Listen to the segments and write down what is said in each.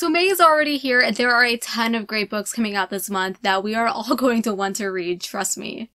So May is already here and there are a ton of great books coming out this month that we are all going to want to read, trust me.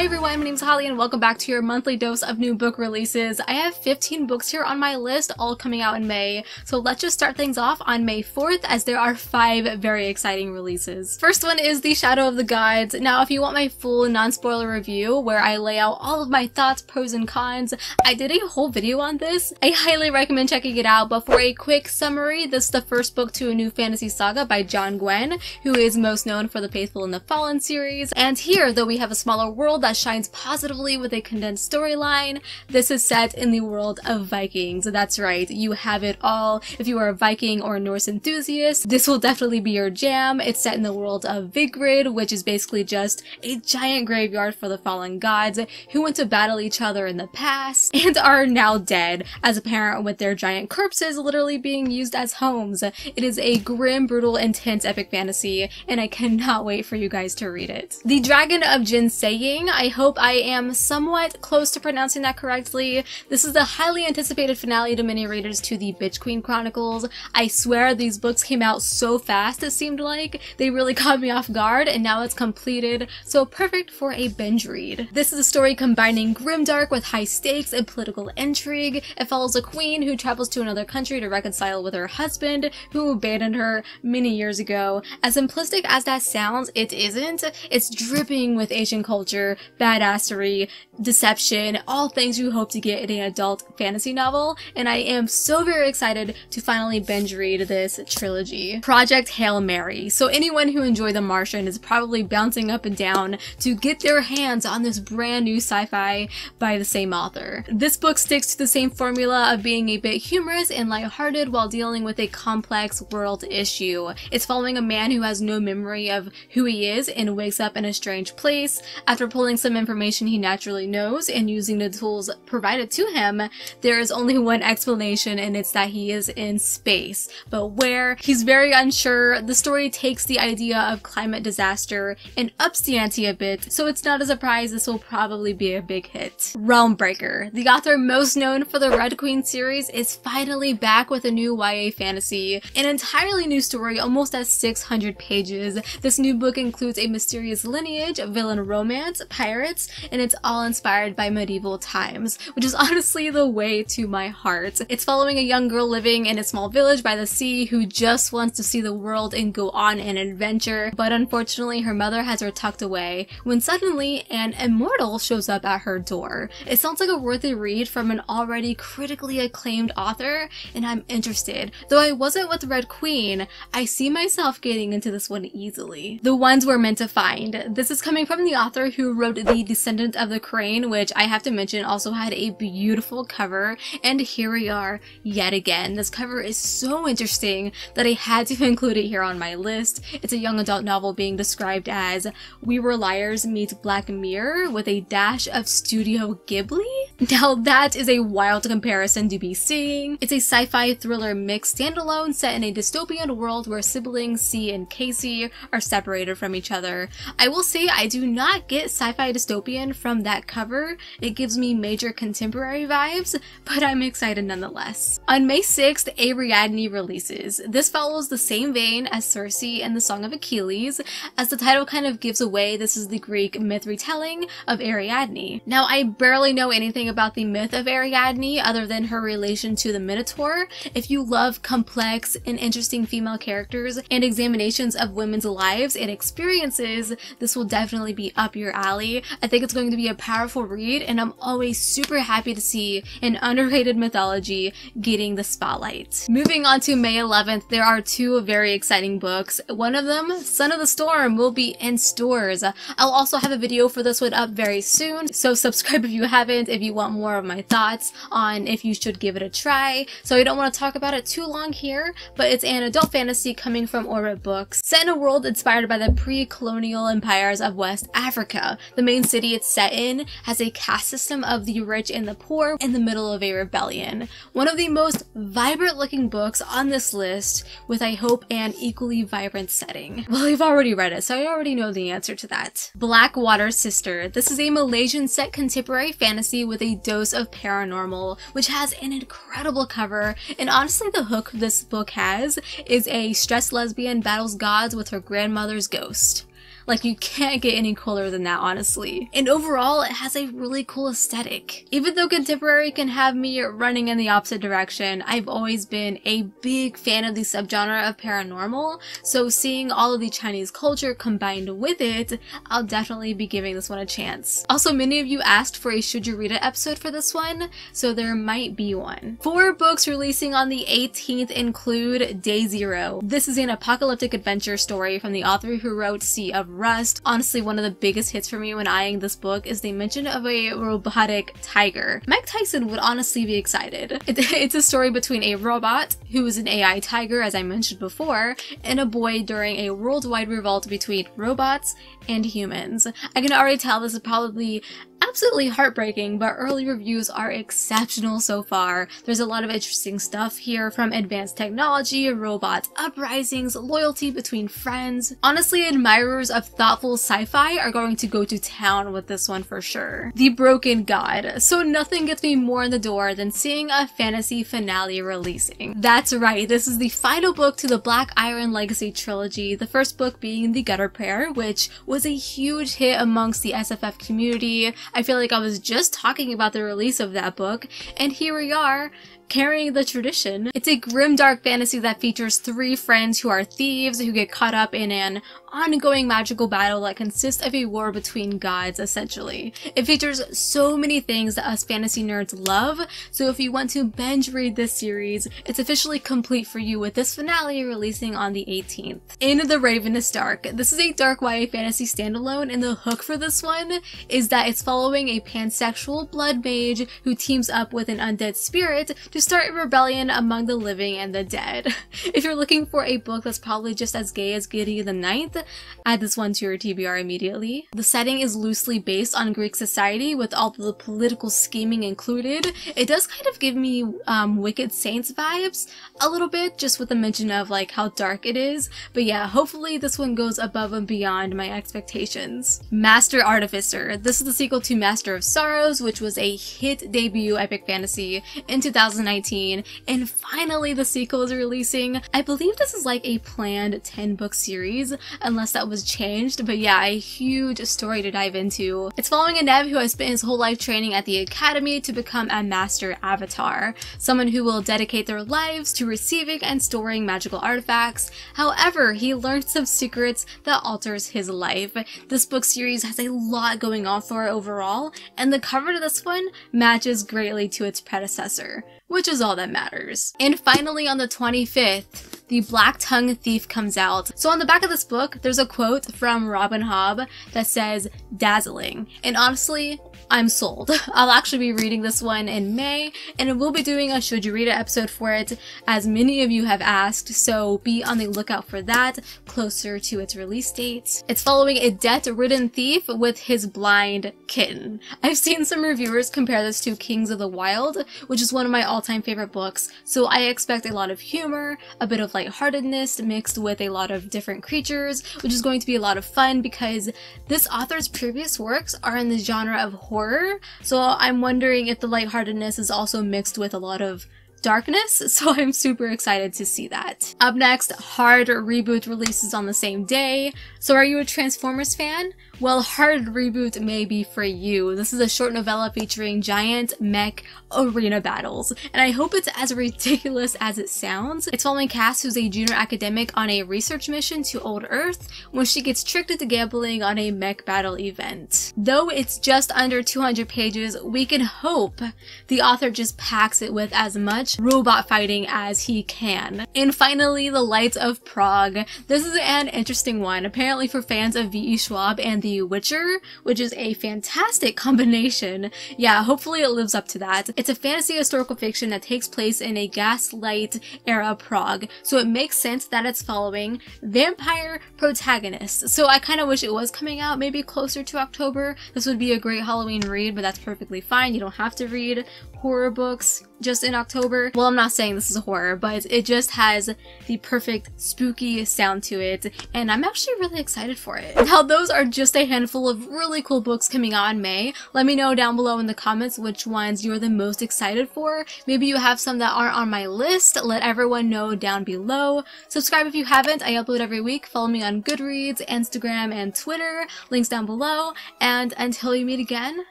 Hi everyone, my name is Holly and welcome back to your monthly dose of new book releases. I have 15 books here on my list, all coming out in May. So let's just start things off on May 4th as there are five very exciting releases. First one is The Shadow of the Gods. Now if you want my full non-spoiler review where I lay out all of my thoughts, pros and cons, I did a whole video on this. I highly recommend checking it out, but for a quick summary, this is the first book to a new fantasy saga by John Gwynne, who is most known for the Faithful and the Fallen series. And here, though we have a smaller world that that shines positively with a condensed storyline. This is set in the world of Vikings. That's right, you have it all. If you are a Viking or a Norse enthusiast, this will definitely be your jam. It's set in the world of Vigrid, which is basically just a giant graveyard for the fallen gods who went to battle each other in the past and are now dead, as apparent with their giant corpses literally being used as homes. It is a grim, brutal, intense epic fantasy, and I cannot wait for you guys to read it. The Dragon of Jin-Sayeng I hope I am somewhat close to pronouncing that correctly. This is the highly anticipated finale to many readers to the Bitch Queen Chronicles. I swear these books came out so fast it seemed like. They really caught me off guard and now it's completed, so perfect for a binge read. This is a story combining grimdark with high stakes and political intrigue. It follows a queen who travels to another country to reconcile with her husband who abandoned her many years ago. As simplistic as that sounds, it isn't. It's dripping with Asian culture, badassery, deception, all things you hope to get in an adult fantasy novel, and I am so very excited to finally binge read this trilogy. Project Hail Mary. So anyone who enjoyed The Martian is probably bouncing up and down to get their hands on this brand new sci-fi by the same author. This book sticks to the same formula of being a bit humorous and lighthearted while dealing with a complex world issue. It's following a man who has no memory of who he is and wakes up in a strange place after pulling some information he naturally knows and using the tools provided to him, there is only one explanation and it's that he is in space. But where? He's very unsure. The story takes the idea of climate disaster and ups the ante a bit, so it's not a surprise this will probably be a big hit. Realmbreaker. The author most known for the Red Queen series is finally back with a new YA fantasy. An entirely new story, almost at 600 pages. This new book includes a mysterious lineage, villain romance, pirates, and it's all inspired by medieval times, which is honestly the way to my heart. It's following a young girl living in a small village by the sea who just wants to see the world and go on an adventure, but unfortunately her mother has her tucked away when suddenly an immortal shows up at her door. It sounds like a worthy read from an already critically acclaimed author, and I'm interested. Though I wasn't with Red Queen, I see myself getting into this one easily. The ones we're meant to find. This is coming from the author who wrote The Descendant of the Crane, which I have to mention also had a beautiful cover, and here we are yet again. This cover is so interesting that I had to include it here on my list. It's a young adult novel being described as We Were Liars meets Black Mirror with a dash of Studio Ghibli? Now that is a wild comparison to be seeing. It's a sci-fi thriller mix standalone set in a dystopian world where siblings Cee and Kasey are separated from each other. I will say I do not get sci-fi dystopian from that cover. It gives me major contemporary vibes, but I'm excited nonetheless. On May 6th, Ariadne releases. This follows the same vein as Circe and the Song of Achilles. As the title kind of gives away, this is the Greek myth retelling of Ariadne. Now, I barely know anything about the myth of Ariadne other than her relation to the Minotaur. If you love complex and interesting female characters and examinations of women's lives and experiences, this will definitely be up your alley. I think it's going to be a powerful read and I'm always super happy to see an underrated mythology getting the spotlight. Moving on to May 11th, there are two very exciting books. One of them, Son of the Storm, will be in stores. I'll also have a video for this one up very soon, so subscribe if you haven't if you want more of my thoughts on if you should give it a try. So I don't want to talk about it too long here, but it's an adult fantasy coming from Orbit Books, set in a world inspired by the pre-colonial empires of West Africa. The main city it's set in has a caste system of the rich and the poor in the middle of a rebellion. One of the most vibrant looking books on this list with I hope an equally vibrant setting. Well, you've already read it, so I already know the answer to that. Blackwater Sister. This is a Malaysian set contemporary fantasy with a dose of paranormal, which has an incredible cover, and honestly the hook this book has is a stressed lesbian battles gods with her grandmother's ghost. Like you can't get any cooler than that, honestly. And overall, it has a really cool aesthetic. Even though contemporary can have me running in the opposite direction, I've always been a big fan of the subgenre of paranormal, so seeing all of the Chinese culture combined with it, I'll definitely be giving this one a chance. Also, many of you asked for a Should You Read It episode for this one, so there might be one. Four books releasing on the 18th include Day Zero. This is an apocalyptic adventure story from the author who wrote Sea of Rust. Honestly, one of the biggest hits for me when eyeing this book is the mention of a robotic tiger. Mike Tyson would honestly be excited. It's a story between a robot, who is an AI tiger as I mentioned before, and a boy during a worldwide revolt between robots and humans. I can already tell this is probably absolutely heartbreaking, but early reviews are exceptional so far. There's a lot of interesting stuff here from advanced technology, robot uprisings, loyalty between friends. Honestly, admirers of thoughtful sci-fi are going to go to town with this one for sure. The Broken God. So nothing gets me more in the door than seeing a fantasy finale releasing. That's right, this is the final book to the Black Iron Legacy trilogy, the first book being The Gutter Prayer, which was a huge hit amongst the SFF community. I feel like I was just talking about the release of that book, and here we are, carrying the tradition. It's a grim dark fantasy that features three friends who are thieves who get caught up in an ongoing magical battle that consists of a war between gods, essentially. It features so many things that us fantasy nerds love, so if you want to binge read this series, it's officially complete for you with this finale releasing on the 18th. In The Ravenous Dark. This is a dark YA fantasy standalone, and the hook for this one is that it's following a pansexual blood mage who teams up with an undead spirit to start a rebellion among the living and the dead. If you're looking for a book that's probably just as gay as Gideon the Ninth, add this one to your TBR immediately. The setting is loosely based on Greek society with all the political scheming included. It does kind of give me um, Wicked Saints vibes a little bit, just with the mention of like how dark it is. But yeah, hopefully this one goes above and beyond my expectations. Master Artificer. This is the sequel to Master of Sorrows, which was a hit debut epic fantasy in 2019, and finally the sequel is releasing. I believe this is like a planned 10 book series, unless that was changed. But yeah, a huge story to dive into. It's following Annev who has spent his whole life training at the academy to become a master avatar, someone who will dedicate their lives to receiving and storing magical artifacts. However, he learns some secrets that alters his life. This book series has a lot going on for it overall, and the cover to this one matches greatly to its predecessor, which is all that matters. And finally on the 25th, the Black Tongue Thief comes out. So on the back of this book, there's a quote from Robin Hobb that says, dazzling. And honestly, I'm sold. I'll actually be reading this one in May, and we'll be doing a Should You Read It episode for it, as many of you have asked, so be on the lookout for that closer to its release date. It's following a debt-ridden thief with his blind kitten. I've seen some reviewers compare this to Kings of the Wyld, which is one of my all-time favorite books, so I expect a lot of humor, a bit of lightheartedness mixed with a lot of different creatures, which is going to be a lot of fun because this author's previous works are in the genre of horror. So I'm wondering if the lightheartedness is also mixed with a lot of darkness, so I'm super excited to see that. Up next, Hard Reboot releases on the same day. So are you a Transformers fan? Well, Hard Reboot may be for you. This is a short novella featuring giant mech arena battles, and I hope it's as ridiculous as it sounds. It's following Cass, who's a junior academic on a research mission to Old Earth when she gets tricked into gambling on a mech battle event. Though it's just under 200 pages, we can hope the author just packs it with as much robot fighting as he can. And finally, The Lights of Prague. This is an interesting one. Apparently for fans of V.E. Schwab and the The Witcher, which is a fantastic combination. Yeah, hopefully it lives up to that. It's a fantasy historical fiction that takes place in a gaslight era Prague, so it makes sense that it's following vampire protagonists. So I kind of wish it was coming out maybe closer to October. This would be a great Halloween read, but that's perfectly fine. You don't have to read horror books just in October. Well, I'm not saying this is a horror, but it just has the perfect spooky sound to it, and I'm actually really excited for it. Now, those are just a handful of really cool books coming out in May. Let me know down below in the comments which ones you're the most excited for. Maybe you have some that aren't on my list. Let everyone know down below. Subscribe if you haven't. I upload every week. Follow me on Goodreads, Instagram, and Twitter. Links down below. And until we meet again,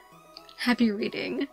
happy reading.